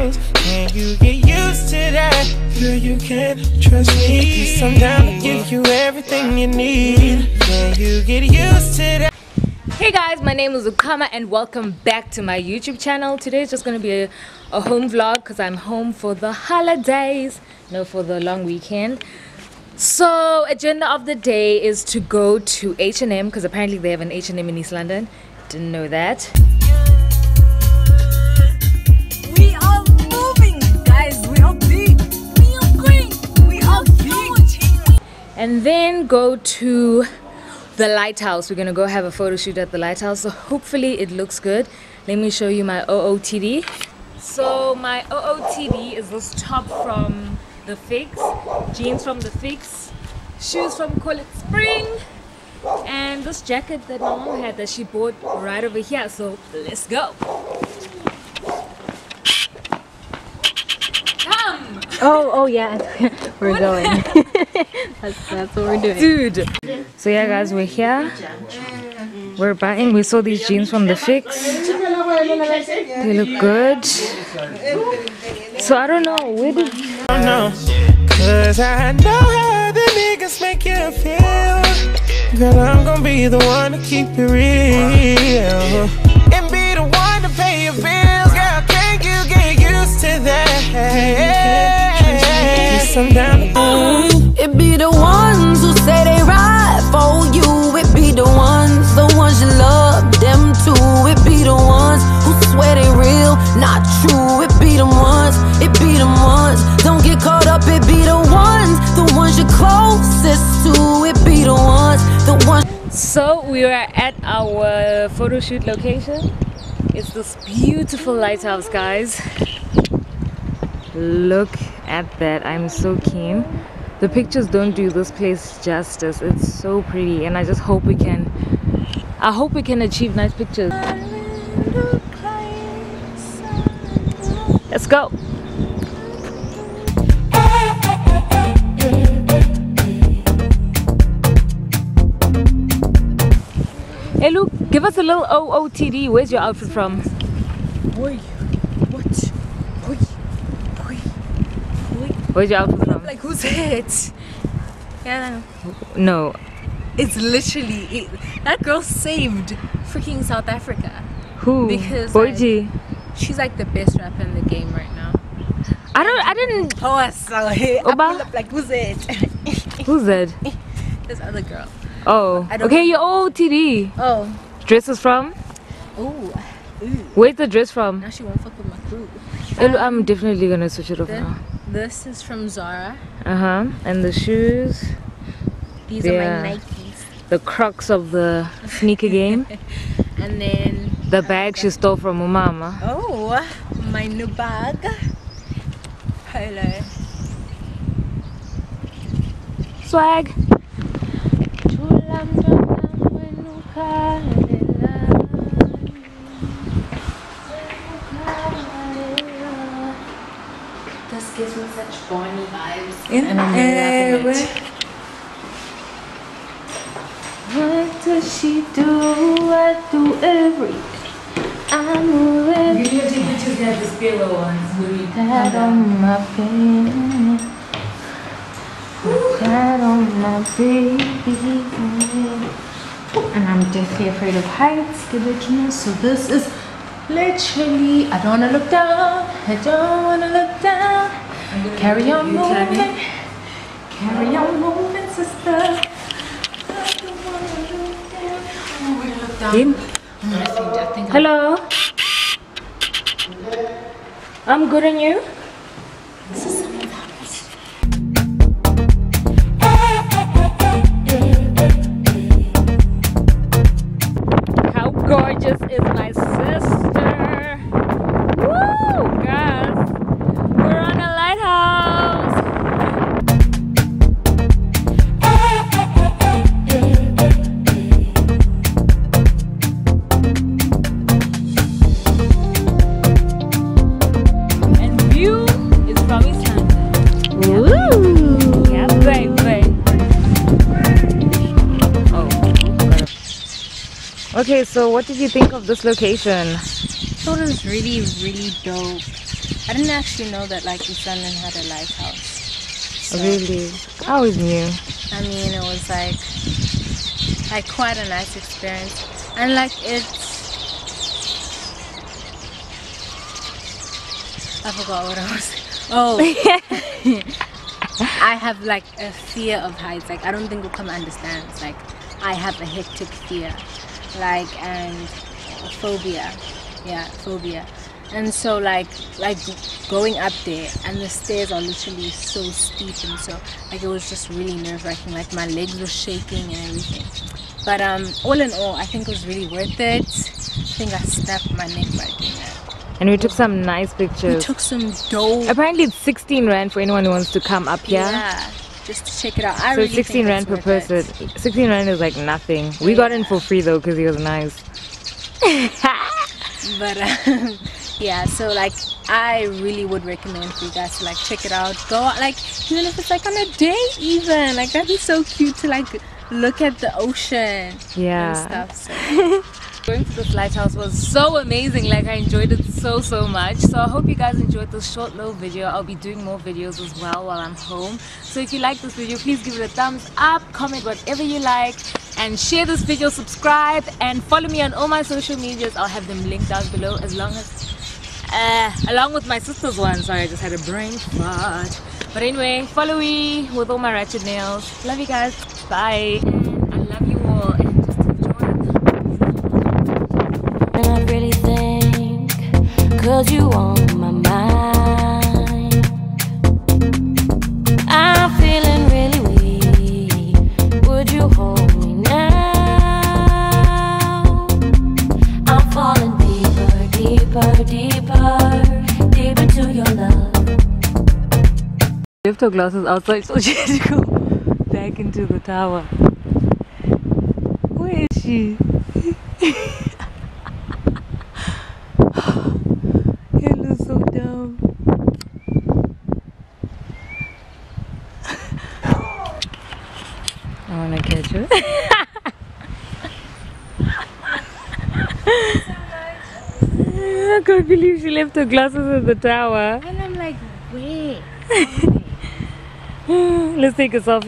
Can you get used to that? Girl, you can trust me. Yes, I'm down to give you everything you need. Can you get used to that? Hey guys, my name is Qhama and welcome back to my YouTube channel. Today is just going to be a, a home vlog because I'm home for the holidays, no for the long weekend. So, agenda of the day is to go to H&M because apparently they have an H&M in East London. Didn't know that. And then go to the lighthouse. We're gonna go have a photo shoot at the lighthouse. So hopefully it looks good. Let me show you my OOTD. So my OOTD is this top from the Fix, jeans from the Fix, shoes from Call It Spring, and this jacket that my mom had that she bought right over here. So let's go. Come, Oh, oh yeah, we're going. that's, that's what we're doing. dude. So yeah, guys, we're here. We're buying. We saw these jeans from the Fix. They look good. So I don't know. Where did I know. Cause I know how the niggas make you feel. Girl, I'm gonna be the one to keep it real. We are at our photo shoot location. It's this beautiful lighthouse, guys. Look at that. I'm so keen. The pictures don't do this place justice. It's so pretty and I just hope we can I hope we can achieve nice pictures. Let's go. Hey Luke, give us a little OOTD. Where's your outfit from? Boy, what? Boy, boy, boy. Where's your outfit from? Like who's it? Yeah, No. it's literally it, that girl saved freaking South Africa. Who? Because, Boity. She's like the best rapper in the game right now. I don't I didn't Oh, I saw it. Oba? I pull up like who's it? who's that? this other girl. Oh. Okay, your OOTD. Oh, Dress is from? ooh, Where's the dress from? now she won't fuck with my crew. I'm definitely gonna switch it off now. this is from Zara. Uh-huh. And the shoes. These are my Nikes. The crux of the sneaker game. And then The bag she stole from Umama. oh, my new bag. Hello. Swag. This gives me such Barney vibes. Yeah. And I'm really loving it. What does she do? I do everything. I'm moving You need to take to get the pillow ones. That on my pain. My baby. And I'm deathly afraid of heights, to me. So this is literally, I don't wanna look down. I don't wanna look down. Carry on moving. Carry on moving, sister. I don't wanna look down. We're gonna look down. I'm gonna faint. I think Hello. I'm good and you? Is Okay, so what did you think of this location? I thought it was really, really dope. I didn't actually know that like East had a lighthouse. So, Really? I always knew. I mean, it was like like quite a nice experience, and like it's. I forgot what I was. Oh, I have like a fear of heights. Like I don't think Qhama understands. Like I have a hectic fear, like and phobia. Yeah, phobia. And so like like going up there and the stairs are literally so steep and so like it was just really nerve wracking. Like my legs were shaking and everything. But um all in all I think it was really worth it. I think I snapped my neck by doing that. And we took some nice pictures. We took some dope Apparently it's 16 rand for anyone who wants to come up here. yeah. Just to check it out. I So really 16 think rand per person. it. 16 rand is like nothing. We got in for free though because he was nice. but um, yeah so like i really would recommend for you guys to like check it out go out like even if it's like on a day even like that'd be so cute to like look at the ocean Yeah. and stuff so Going to this lighthouse was so amazing. Like I enjoyed it so so much. So I hope you guys enjoyed this short little video. I'll be doing more videos as well while I'm home. So if you like this video, please give it a thumbs up, comment whatever you like, and share this video. Subscribe and follow me on all my social medias. I'll have them linked down below as long as uh, along with my sister's one. Sorry, I just had a brain fart. But anyway, follow me with all my ratchet nails. Love you guys. Bye. Her glasses outside so she had to go back into the tower. Where is she? Hello, so dumb. I wanna catch her. I can't believe she left her glasses at the tower. and i'm like wait Let's take a selfie.